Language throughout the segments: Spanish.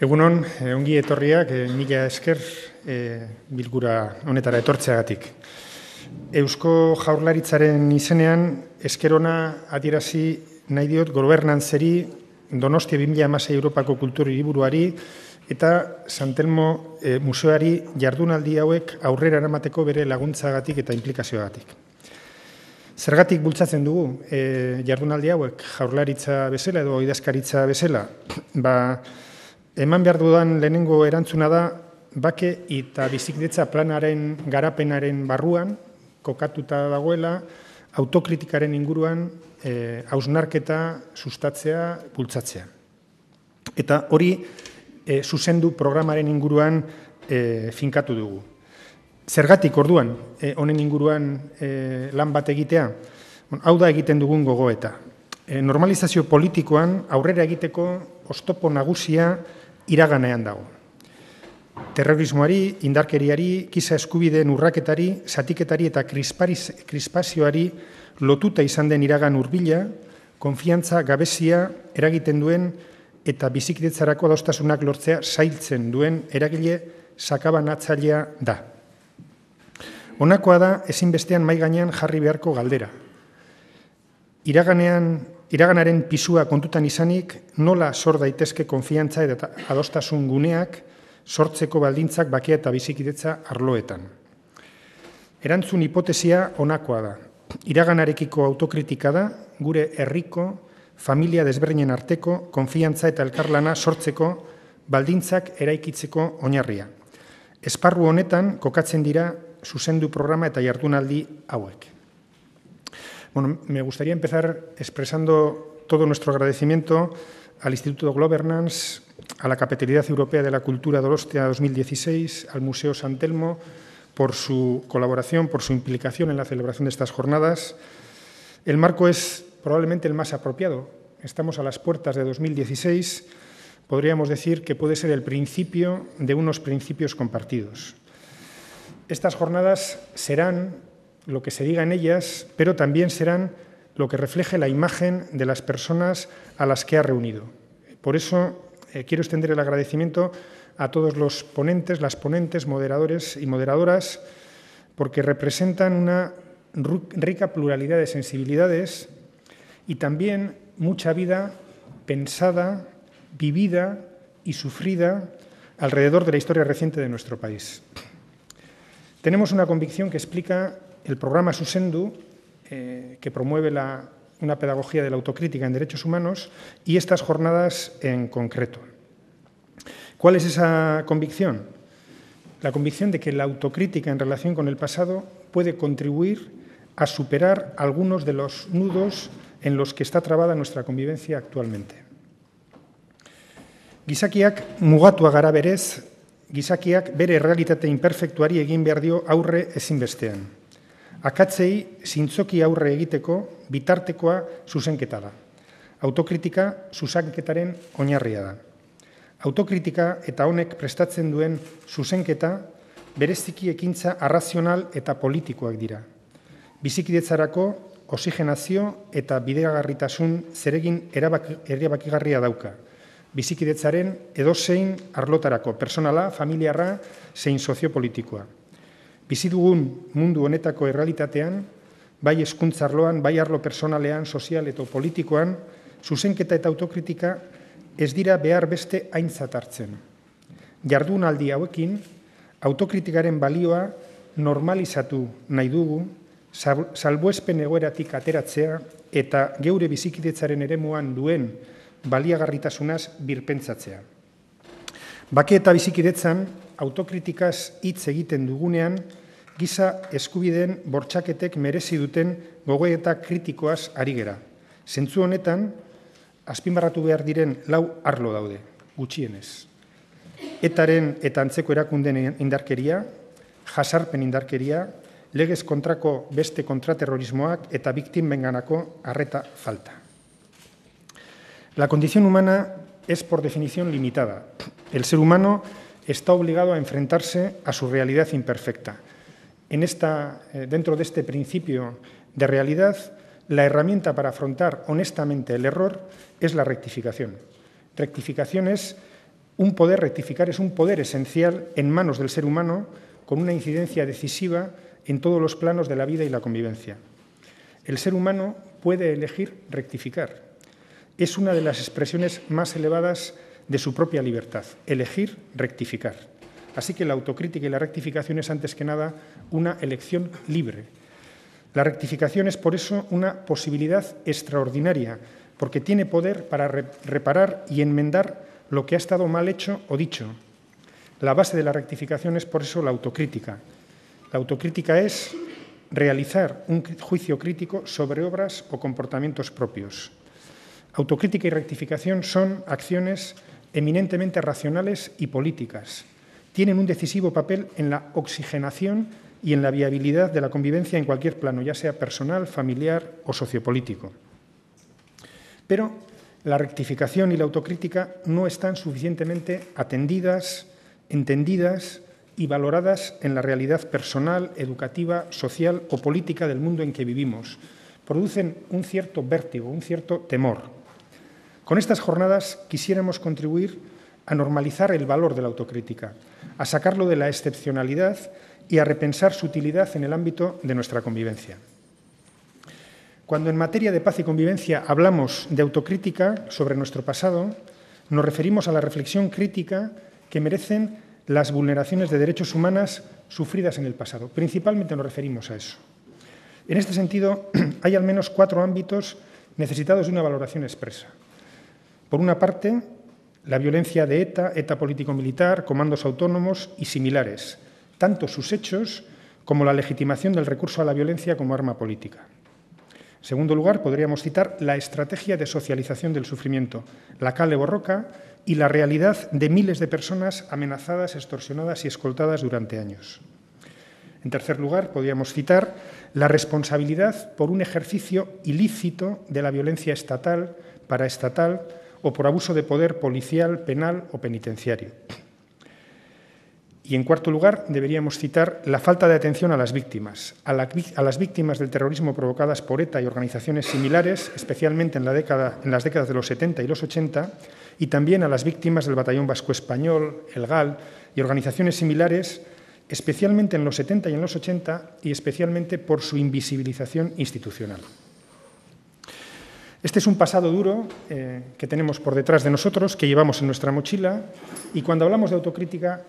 Egunon, eh, ongi etorriak, eh, mila esker eh, bilgura honetara etortzeagatik. Eusko jaurlaritzaren izenean, eskerona adierazi nahi diot gobernantzeri Donostia 2006 Europako kulturi liburuari eta Santelmo e, museoari jardunaldi hauek aurrera eramateko bere laguntzagatik eta implikazioagatik. Zergatik bultzatzen dugu e, jardunaldi hauek jaurlaritza bezala edo idazkaritza bezala? Ba, Eman behar dudan lehenengo erantzuna da, bake eta bizikdetza planaren garapenaren barruan, kokatuta dagoela, autokritikaren inguruan, e, hausnarketa sustatzea, bultzatzea. Eta hori, e, zuzendu programaren inguruan e, finkatu dugu. Zergatik orduan, e, honen inguruan e, lan bat egitea, hau da egiten dugun gogoeta. E, normalizazio politikoan aurrera egiteko ostopo nagusia, iraganean dago. Terrorismoari, indarkeriari, giza eskubideen urraketari, satiketari eta krispazioari lotuta izan den iragan urbila, konfiantza gabezia eragiten duen eta bizikidetzarako adostasunak lortzea zailtzen duen eragile sakaban atzailea da. Honakoa da, ezinbestean mai gainean jarri beharko galdera. Iraganean iraganaren pisua kontutan izanik, nola sor daitezke konfiantza eta adostasun guneak sortzeko baldintzak bakia eta bizikidetza arloetan. Erantzun hipotesia honakoa da. Iraganarekiko autokritika da, gure herriko, familia desberdinen arteko, konfiantza eta elkarlana sortzeko baldintzak eraikitzeko oinarria. Esparru honetan kokatzen dira zuzendu programa eta jardunaldi hauek. Bueno, me gustaría empezar expresando todo nuestro agradecimiento al Instituto Governance, a la Capitalidad Europea de la Cultura de Ostia 2016, al Museo San Telmo, por su colaboración, por su implicación en la celebración de estas jornadas. El marco es probablemente el más apropiado. Estamos a las puertas de 2016. Podríamos decir que puede ser el principio de unos principios compartidos. Estas jornadas serán lo que se diga en ellas, pero también serán lo que refleje la imagen de las personas a las que ha reunido. Por eso eh, quiero extender el agradecimiento a todos los ponentes, las ponentes, moderadores y moderadoras, porque representan una rica pluralidad de sensibilidades y también mucha vida pensada, vivida y sufrida alrededor de la historia reciente de nuestro país. Tenemos una convicción que explica el programa Susendu, eh, que promueve una pedagogía de la autocrítica en derechos humanos, y estas jornadas en concreto. ¿Cuál es esa convicción? La convicción de que la autocrítica en relación con el pasado puede contribuir a superar algunos de los nudos en los que está trabada nuestra convivencia actualmente. Gizakiak mugatua gara berez, gizakiak bere realitate imperfektuari egin behar dio aurre ezinbestean. akatzei zintzoki aurre egiteko bitartekoa zuzenketa da. Autokritika zuzenketaren oinarria da. Autokritika eta honek prestatzen duen zuzenketa bereziki ekintza arrazional eta politikoak dira. Bizikidetzarako oxigenazio eta bideagarritasun zeregin erabakigarria dauka. Bizikidetzaren edozein arlotarako, personala, familiarra, zein soziopolitikoa. Bizi dugun mundu honetako errealitatean, bai eskuntzarloan, bai arlo personalean, sozial eta politikoan, zuzenketa eta autokritika ez dira behar beste aintzat hartzen. Jardunaldi hauekin, autokritikaren balioa normalizatu nahi dugu, salbuespen egoeratik ateratzea eta geure bizikidetzaren eremuan duen baliagarritasunaz birpentsatzea. Bake eta bizikidetzan, autokritikaz hitz egiten dugunean, giza eskubideen bortxaketek merezi duten gogoeta kritikoaz ari gera. Zentzu honetan, azpimarratu behar diren lau arlo daude, gutxienez. Etaren eta antzeko erakunden indarkeria, jasarpen indarkeria, legez kontrako beste kontraterrorismoak eta biktimenganako arreta falta. La condición humana es por definición limitada. El ser humano está obligado a enfrentarse a su realidad imperfecta, en esta, eh, dentro de este principio de realidad, la herramienta para afrontar honestamente el error es la rectificación. Rectificación es Un poder rectificar es un poder esencial en manos del ser humano con una incidencia decisiva en todos los planos de la vida y la convivencia. El ser humano puede elegir rectificar. Es una de las expresiones más elevadas de su propia libertad, elegir rectificar. Así que la autocrítica y la rectificación es antes que nada una elección libre. La rectificación es por eso una posibilidad extraordinaria, porque tiene poder para reparar y enmendar lo que ha estado mal hecho o dicho. La base de la rectificación es por eso la autocrítica. La autocrítica es realizar un juicio crítico sobre obras o comportamientos propios. Autocrítica y rectificación son acciones eminentemente racionales y políticas. Tienen un decisivo papel en la oxigenación y en la viabilidad de la convivencia en cualquier plano, ya sea personal, familiar o sociopolítico. Pero la rectificación y la autocrítica no están suficientemente atendidas, entendidas y valoradas en la realidad personal, educativa, social o política del mundo en que vivimos. Producen un cierto vértigo, un cierto temor. Con estas jornadas quisiéramos contribuir a normalizar el valor de la autocrítica, a sacarlo de la excepcionalidad y a repensar su utilidad en el ámbito de nuestra convivencia. Cuando en materia de paz y convivencia hablamos de autocrítica sobre nuestro pasado, nos referimos a la reflexión crítica que merecen las vulneraciones de derechos humanos sufridas en el pasado. Principalmente nos referimos a eso. En este sentido, hay al menos cuatro ámbitos necesitados de una valoración expresa. Por una parte, la violencia de ETA, ETA político-militar, comandos autónomos y similares, tanto sus hechos como la legitimación del recurso a la violencia como arma política. En segundo lugar, podríamos citar la estrategia de socialización del sufrimiento, la cale borroca y la realidad de miles de personas amenazadas, extorsionadas y escoltadas durante años. En tercer lugar, podríamos citar la responsabilidad por un ejercicio ilícito de la violencia estatal, paraestatal o por abuso de poder policial, penal o penitenciario. Y en cuarto lugar, deberíamos citar la falta de atención a las víctimas, a, las víctimas del terrorismo provocadas por ETA y organizaciones similares, especialmente en, en las décadas de los 70 y los 80, y también a las víctimas del Batallón Vasco Español, el GAL y organizaciones similares, especialmente en los 70 y en los 80 y especialmente por su invisibilización institucional. Este es un pasado duro eh, que tenemos por detrás de nosotros, que llevamos en nuestra mochila, y cuando hablamos de autocrítica,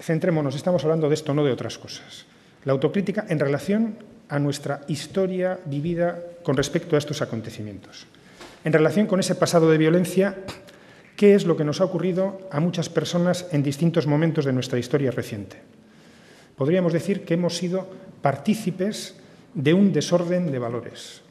centrémonos, estamos hablando de esto, no de otras cosas. La autocrítica en relación a nuestra historia vivida con respecto a estos acontecimientos. En relación con ese pasado de violencia, ¿qué es lo que nos ha ocurrido a muchas personas en distintos momentos de nuestra historia reciente? Podríamos decir que hemos sido partícipes de un desorden de valores.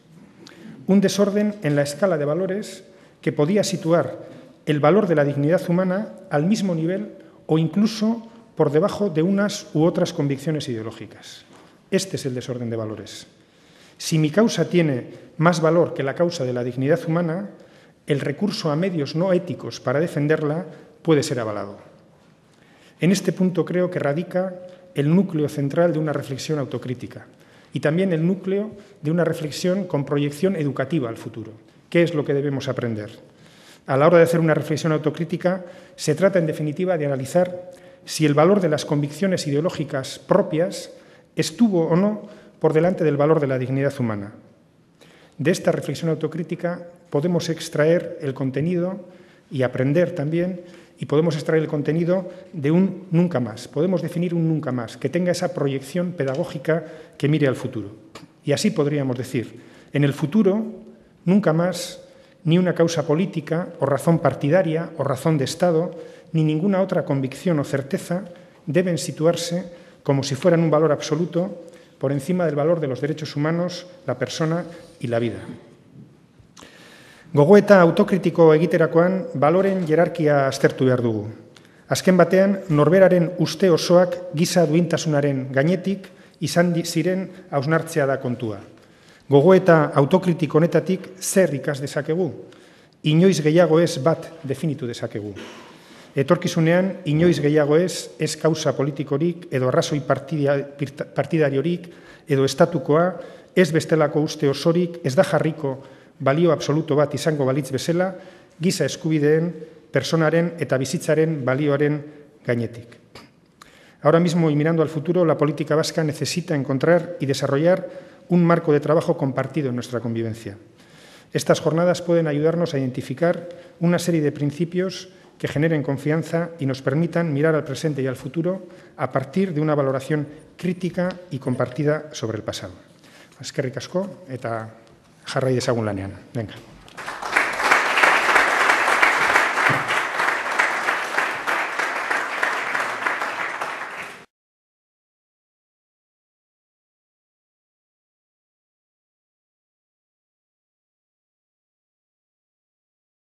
Un desorden en la escala de valores que podía situar el valor de la dignidad humana al mismo nivel o incluso por debajo de unas u otras convicciones ideológicas. Este es el desorden de valores. Si mi causa tiene más valor que la causa de la dignidad humana, el recurso a medios no éticos para defenderla puede ser avalado. En este punto creo que radica el núcleo central de una reflexión autocrítica y también el núcleo de una reflexión con proyección educativa al futuro. ¿Qué es lo que debemos aprender? A la hora de hacer una reflexión autocrítica, se trata en definitiva de analizar si el valor de las convicciones ideológicas propias estuvo o no por delante del valor de la dignidad humana. De esta reflexión autocrítica podemos extraer el contenido y aprender también, y podemos extraer el contenido de un nunca más. Podemos definir un nunca más, que tenga esa proyección pedagógica que mire al futuro. Y así podríamos decir, en el futuro, nunca más, ni una causa política o razón partidaria o razón de Estado, ni ninguna otra convicción o certeza deben situarse como si fueran un valor absoluto por encima del valor de los derechos humanos, la persona y la vida. Gogoeta autokritiko egiterakoan baloren jerarkia aztertu behar dugu. Azken batean, norberaren uste osoak giza duintasunaren gainetik izan ziren hausnartzea da kontua. Gogoeta autokritiko honetatik zer ikas dezakegu? Inoiz gehiago ez bat definitu dezakegu. Etorkizunean, inoiz gehiago ez, ez kauza politikorik edo arrazoi partidariorik edo estatukoa, ez bestelako uste osorik, ez da jarriko balio absoluto bat izango balitz bezala, giza eskubideen personaren eta bizitzaren balioaren gainetik. Ahora mismo y mirando al futuro, la política vasca necesita encontrar y desarrollar un marco de trabajo compartido en nuestra convivencia. Estas jornadas pueden ayudarnos a identificar una serie de principios que generen confianza y nos permitan mirar al presente y al futuro a partir de una valoración crítica y compartida sobre el pasado. Eskerrik asko eta jarrai dezagun lanean. Venga.